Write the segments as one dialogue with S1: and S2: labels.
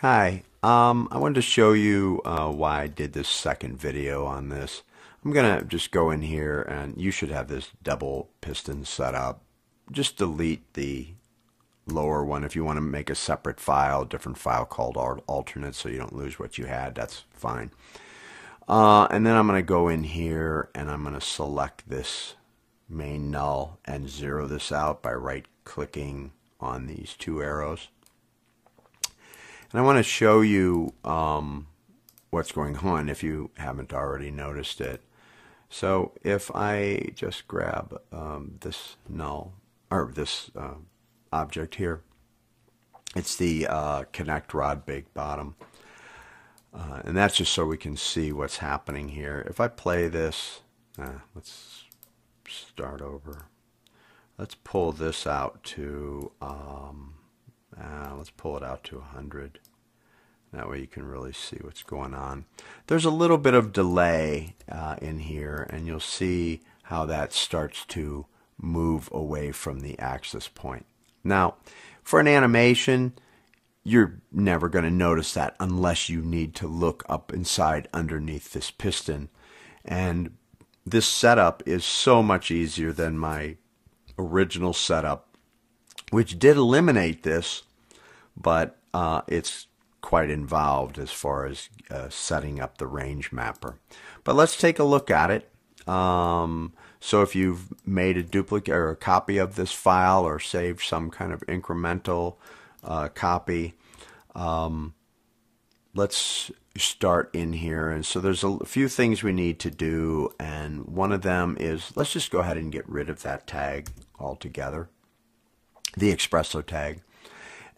S1: Hi, um, I wanted to show you uh, why I did this second video on this. I'm going to just go in here and you should have this double piston set up. Just delete the lower one if you want to make a separate file, different file called alternate so you don't lose what you had, that's fine. Uh, and then I'm going to go in here and I'm going to select this main null and zero this out by right clicking on these two arrows. And I want to show you um, what's going on if you haven't already noticed it. So if I just grab um, this null, or this uh, object here, it's the uh, connect rod big bottom. Uh, and that's just so we can see what's happening here. If I play this, uh, let's start over. Let's pull this out to, um, uh, let's pull it out to 100. That way you can really see what's going on. There's a little bit of delay uh, in here, and you'll see how that starts to move away from the axis point. Now, for an animation, you're never going to notice that unless you need to look up inside underneath this piston. And this setup is so much easier than my original setup, which did eliminate this, but uh, it's quite involved as far as uh, setting up the range mapper. But let's take a look at it. Um, so if you've made a duplicate or a copy of this file or saved some kind of incremental uh, copy, um, let's start in here. And so there's a few things we need to do. And one of them is let's just go ahead and get rid of that tag altogether, the XPresso tag.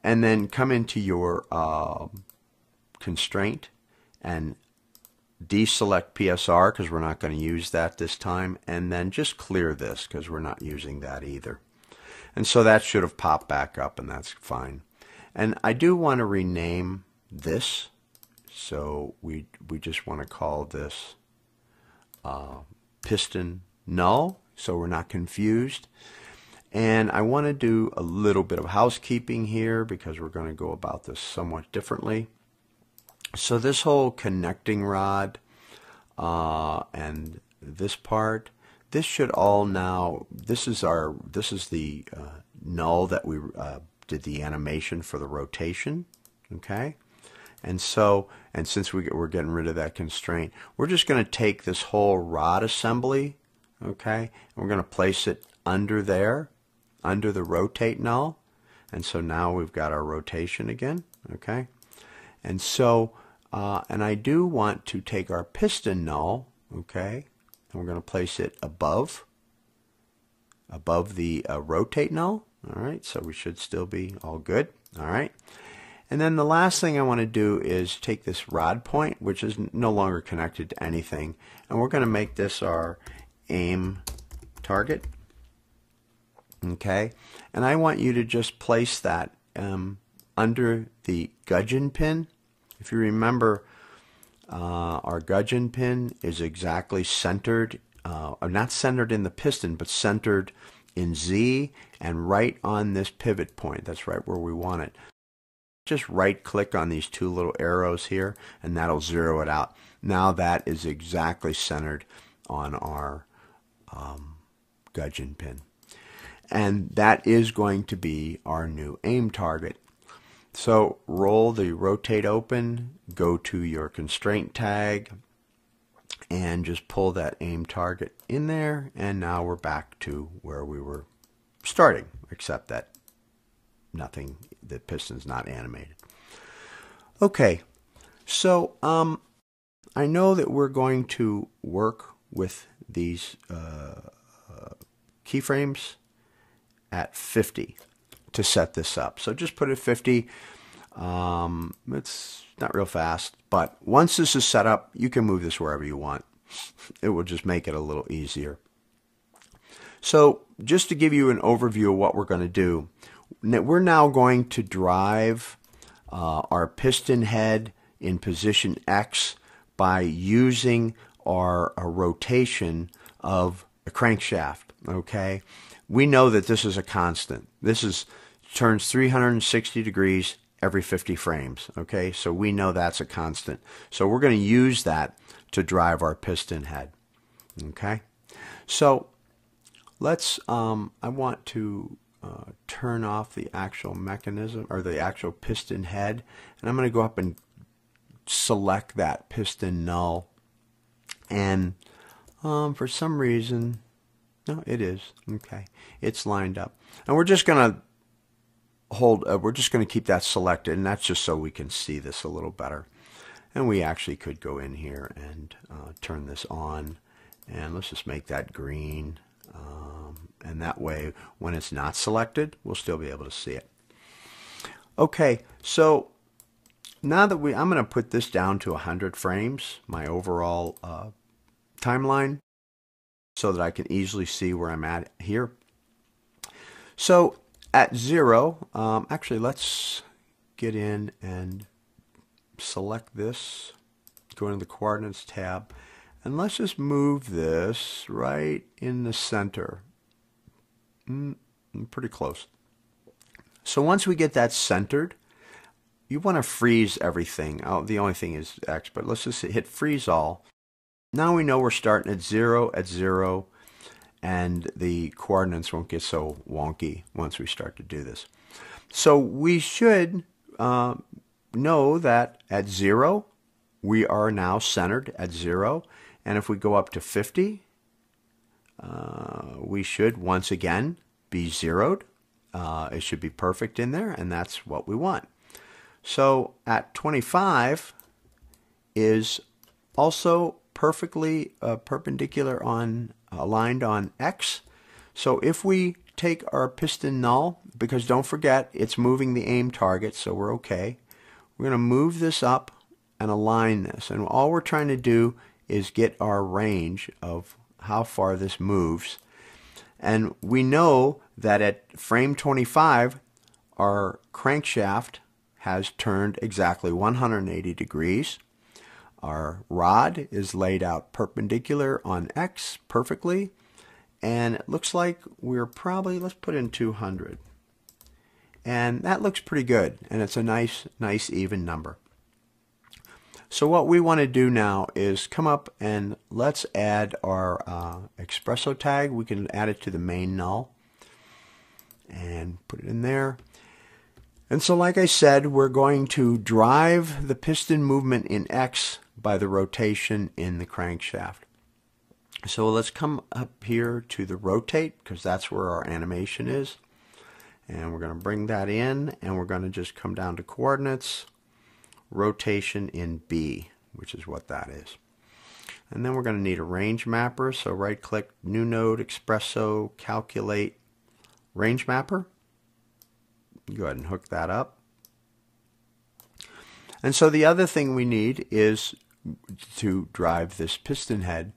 S1: And then come into your uh, constraint and deselect PSR because we're not going to use that this time. And then just clear this because we're not using that either. And so that should have popped back up and that's fine. And I do want to rename this so we, we just want to call this uh, piston null so we're not confused. And I want to do a little bit of housekeeping here because we're going to go about this somewhat differently. So this whole connecting rod uh, and this part, this should all now, this is our, this is the uh, null that we uh, did the animation for the rotation, okay? And so, and since we, we're getting rid of that constraint, we're just going to take this whole rod assembly, okay, and we're going to place it under there, under the rotate null. And so now we've got our rotation again, okay? And so, uh, and I do want to take our piston null, okay, and we're going to place it above, above the uh, rotate null. All right, so we should still be all good. All right. And then the last thing I want to do is take this rod point, which is no longer connected to anything, and we're going to make this our aim target. Okay, and I want you to just place that um, under the gudgeon pin. If you remember, uh, our gudgeon pin is exactly centered, uh, not centered in the piston, but centered in Z and right on this pivot point. That's right where we want it just right click on these two little arrows here and that'll zero it out. Now that is exactly centered on our um, gudgeon pin. And that is going to be our new aim target. So roll the rotate open, go to your constraint tag, and just pull that aim target in there. And now we're back to where we were starting, except that nothing, the piston's not animated. Okay, so um, I know that we're going to work with these uh, uh, keyframes at 50 to set this up. So just put it 50. Um, it's not real fast, but once this is set up, you can move this wherever you want. It will just make it a little easier. So just to give you an overview of what we're going to do, we're now going to drive uh, our piston head in position X by using our, our rotation of the crankshaft. Okay, we know that this is a constant. This is turns 360 degrees every 50 frames. Okay, so we know that's a constant. So we're going to use that to drive our piston head. Okay, so let's, um, I want to uh, turn off the actual mechanism or the actual piston head and I'm going to go up and select that piston null and um, for some reason no it is. Okay. It's lined up. And we're just going to hold uh, we're just going to keep that selected and that's just so we can see this a little better. And we actually could go in here and uh, turn this on and let's just make that green. Um, and that way when it's not selected we'll still be able to see it. Okay so now that we I'm going to put this down to 100 frames my overall uh, timeline so that I can easily see where I'm at here so at zero, um, actually let's get in and select this, go into the coordinates tab, and let's just move this right in the center. Mm, mm, pretty close. So once we get that centered, you want to freeze everything. Oh, the only thing is X, but let's just hit freeze all. Now we know we're starting at zero, at zero, and the coordinates won't get so wonky once we start to do this. So we should uh, know that at 0, we are now centered at 0. And if we go up to 50, uh, we should once again be zeroed. Uh, it should be perfect in there, and that's what we want. So at 25 is also perfectly uh, perpendicular on aligned on X. So if we take our piston null, because don't forget it's moving the aim target, so we're okay. We're going to move this up and align this. And all we're trying to do is get our range of how far this moves. And we know that at frame 25, our crankshaft has turned exactly 180 degrees. Our rod is laid out perpendicular on X perfectly. And it looks like we're probably, let's put in 200. And that looks pretty good. And it's a nice, nice even number. So what we want to do now is come up and let's add our uh, XPresso tag. We can add it to the main null and put it in there. And so like I said, we're going to drive the piston movement in X by the rotation in the crankshaft. So let's come up here to the rotate because that's where our animation is. And we're going to bring that in and we're going to just come down to coordinates, rotation in B, which is what that is. And then we're going to need a range mapper. So right click, new node, XPresso, calculate range mapper. Go ahead and hook that up. And so the other thing we need is to drive this piston head.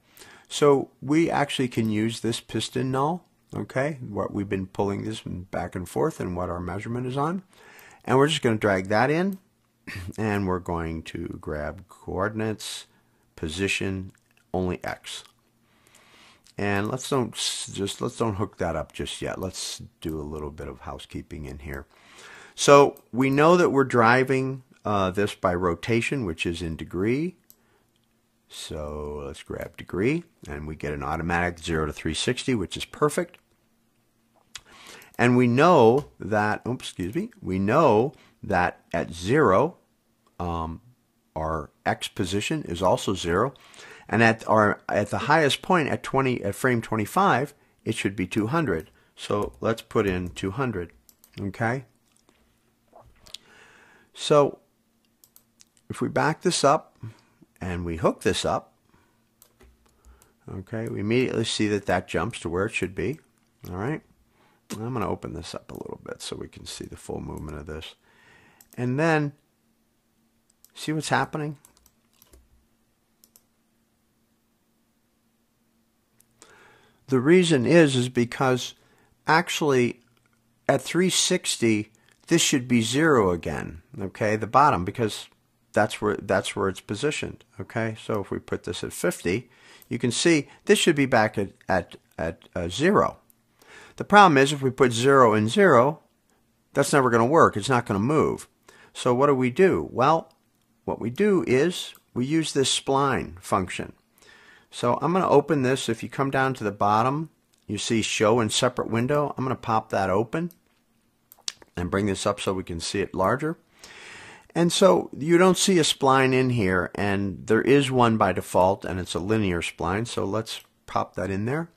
S1: So we actually can use this piston null, okay, what we've been pulling this back and forth and what our measurement is on. And we're just going to drag that in and we're going to grab coordinates, position, only X. And let's don't just let's don't hook that up just yet. Let's do a little bit of housekeeping in here. So we know that we're driving uh, this by rotation, which is in degree. So let's grab degree, and we get an automatic 0 to 360, which is perfect. And we know that, oops, excuse me, we know that at 0, um, our x position is also 0. And at, our, at the highest point, at, 20, at frame 25, it should be 200. So let's put in 200, okay? So if we back this up, and we hook this up, okay, we immediately see that that jumps to where it should be. All right. I'm going to open this up a little bit so we can see the full movement of this. And then, see what's happening? The reason is, is because actually at 360, this should be zero again, okay, the bottom, because that's where that's where it's positioned. Okay, so if we put this at 50, you can see this should be back at at at uh, zero. The problem is if we put zero and zero, that's never going to work. It's not going to move. So what do we do? Well, what we do is we use this spline function. So I'm going to open this. If you come down to the bottom, you see show in separate window. I'm going to pop that open and bring this up so we can see it larger. And so you don't see a spline in here, and there is one by default, and it's a linear spline. So let's pop that in there.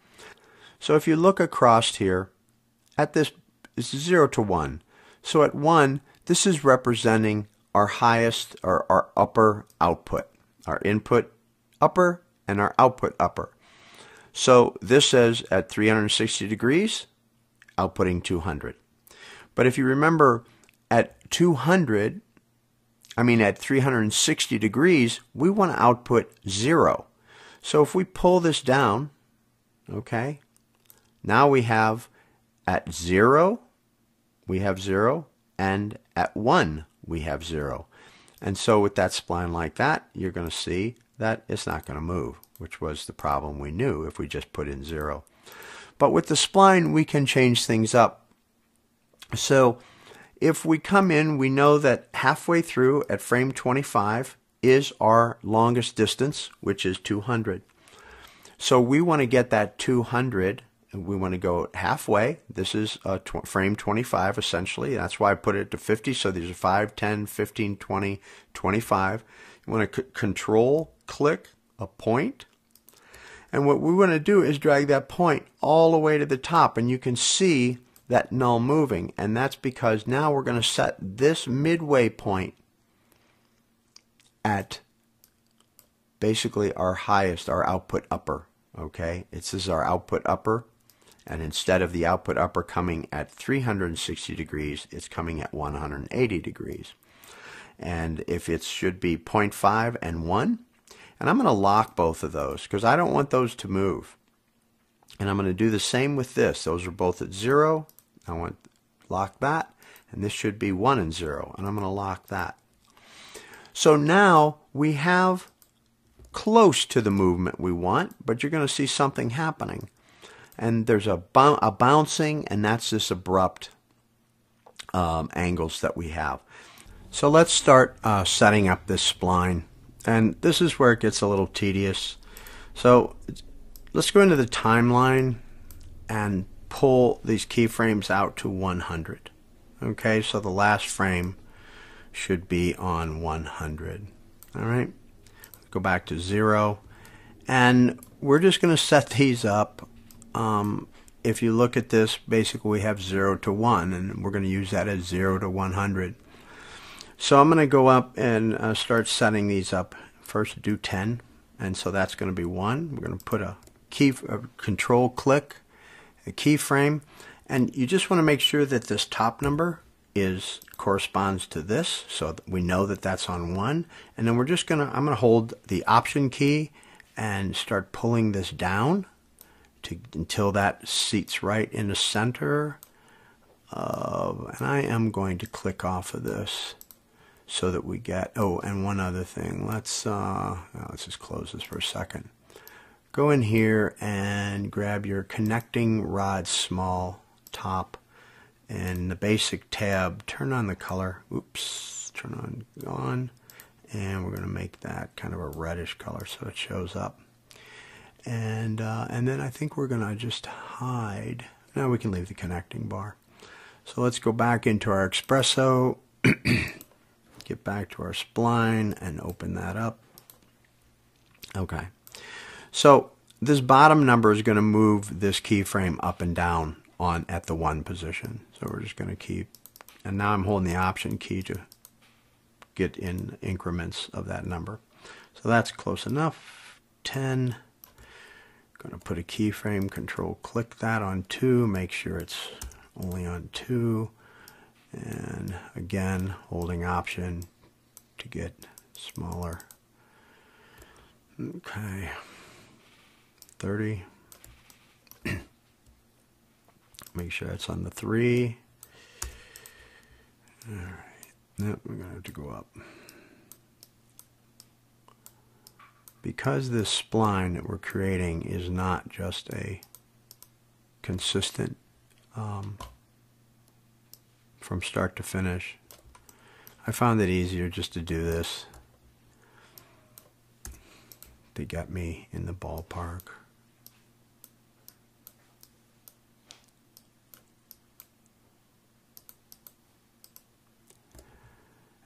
S1: So if you look across here, at this, it's 0 to 1. So at 1, this is representing our highest or our upper output, our input upper and our output upper. So this says at 360 degrees, outputting 200. But if you remember, at 200, I mean at 360 degrees, we want to output 0. So if we pull this down, okay, now we have at 0, we have 0, and at 1, we have 0. And so with that spline like that, you're going to see that it's not going to move, which was the problem we knew if we just put in 0. But with the spline, we can change things up. So if we come in, we know that halfway through at frame 25 is our longest distance, which is 200. So we want to get that 200 we want to go halfway. This is a tw frame 25 essentially. That's why I put it to 50. So these are 5, 10, 15, 20, 25. You want to control click a point. And what we want to do is drag that point all the way to the top. And you can see that null moving. And that's because now we're going to set this midway point at basically our highest, our output upper. Okay, this is our output upper. And instead of the output upper coming at 360 degrees, it's coming at 180 degrees. And if it should be 0.5 and 1, and I'm going to lock both of those because I don't want those to move. And I'm going to do the same with this. Those are both at 0. I want lock that. And this should be 1 and 0. And I'm going to lock that. So now we have close to the movement we want, but you're going to see something happening and there's a, a bouncing, and that's this abrupt um, angles that we have. So let's start uh, setting up this spline. And this is where it gets a little tedious. So let's go into the timeline and pull these keyframes out to 100. Okay, so the last frame should be on 100. All right, go back to zero. And we're just going to set these up um, if you look at this, basically we have 0 to 1, and we're going to use that as 0 to 100. So I'm going to go up and uh, start setting these up. First do 10, and so that's going to be 1. We're going to put a key, a control click, a keyframe, and you just want to make sure that this top number is corresponds to this, so we know that that's on 1. And then we're just to, I'm to hold the option key and start pulling this down to, until that seats right in the center. And I am going to click off of this so that we get, oh, and one other thing. Let's, uh, let's just close this for a second. Go in here and grab your connecting rod small top and the basic tab, turn on the color. Oops, turn on, on. And we're going to make that kind of a reddish color so it shows up. And uh, and then I think we're gonna just hide. Now we can leave the connecting bar. So let's go back into our XPresso get back to our spline and open that up. Okay so this bottom number is going to move this keyframe up and down on at the one position. So we're just going to keep and now I'm holding the option key to get in increments of that number. So that's close enough. 10 Going to put a keyframe, control click that on 2, make sure it's only on 2. And again, holding option to get smaller. Okay, 30. make sure it's on the 3. All right, now we're going to have to go up. because this spline that we're creating is not just a consistent um, from start to finish, I found it easier just to do this. They got me in the ballpark.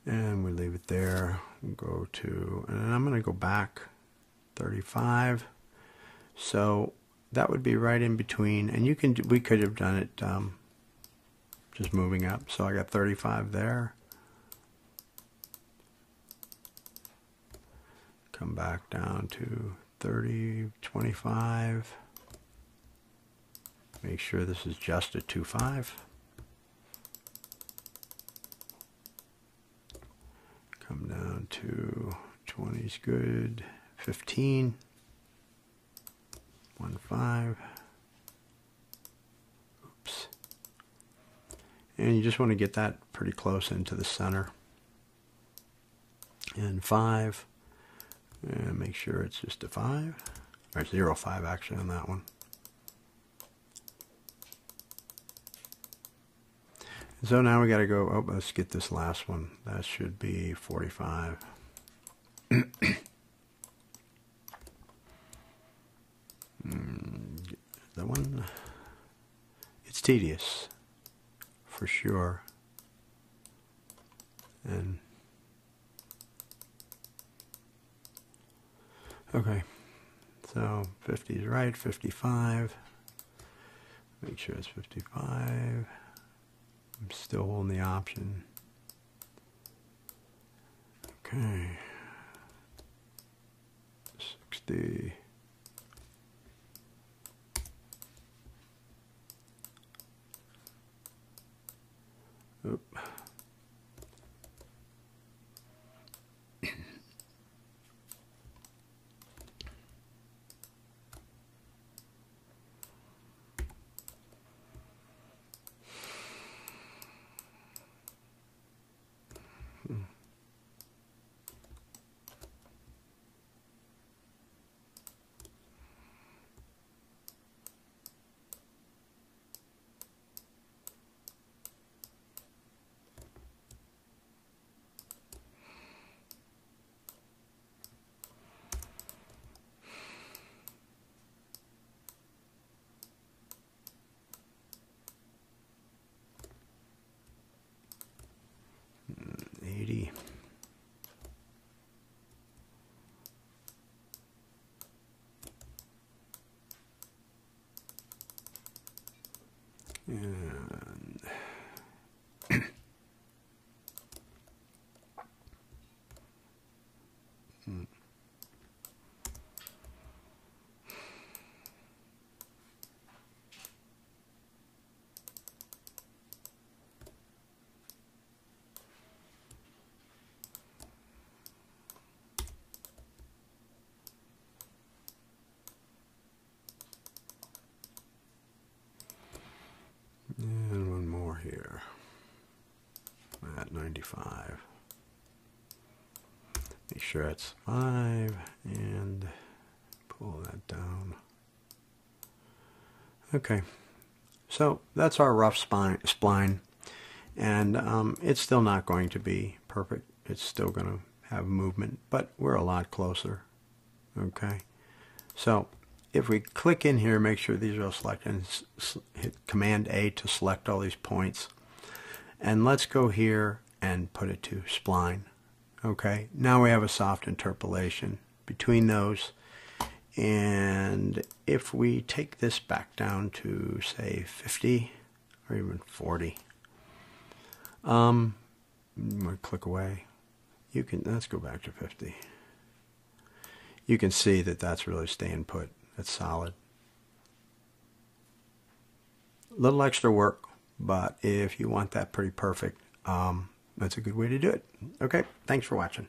S1: And we leave it there go to and I'm going to go back 35 so that would be right in between and you can we could have done it um, just moving up. So I got 35 there. Come back down to 30 25 make sure this is just a 2.5 come down to 20 is good. 15 1 5 oops. And you just want to get that pretty close into the center. And 5 and make sure it's just a 5 or 0 5 actually on that one So now we got to go, oh, let's get this last one. That should be 45. Hmm, that one, it's tedious, for sure. And, okay, so 50 is right, 55. Make sure it's 55. I'm still holding the option. Okay. 60. And Make sure it's 5 and pull that down. Okay, so that's our rough spine, spline. And um, it's still not going to be perfect. It's still going to have movement, but we're a lot closer. Okay, so if we click in here, make sure these are all selected, and hit Command A to select all these points. And let's go here and put it to spline. Okay, now we have a soft interpolation between those. And if we take this back down to, say, 50 or even 40, um, click away. You can, let's go back to 50. You can see that that's really staying put. It's solid. A little extra work, but if you want that pretty perfect, um, that's a good way to do it. Okay, thanks for watching.